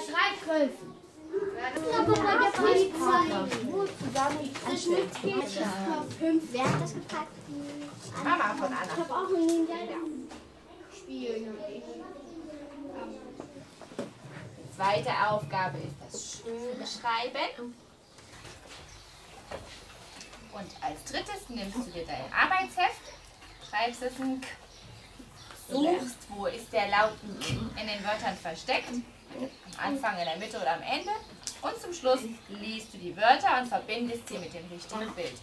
Schreibhilfen. Aber bei der Polizei. Das Schnittfehler. Fünf. Wer hat das gefragt? Mama von Ich Anna. habe auch einen Ninja. Spielen. Zweite Aufgabe ist das schöne Schreiben. Und als drittes nimmst du dir dein Arbeitsheft, schreibst es ein K. Suchst, wo ist der lauten in den Wörtern versteckt. Am Anfang, in der Mitte oder am Ende. Und zum Schluss liest du die Wörter und verbindest sie mit dem richtigen Bild.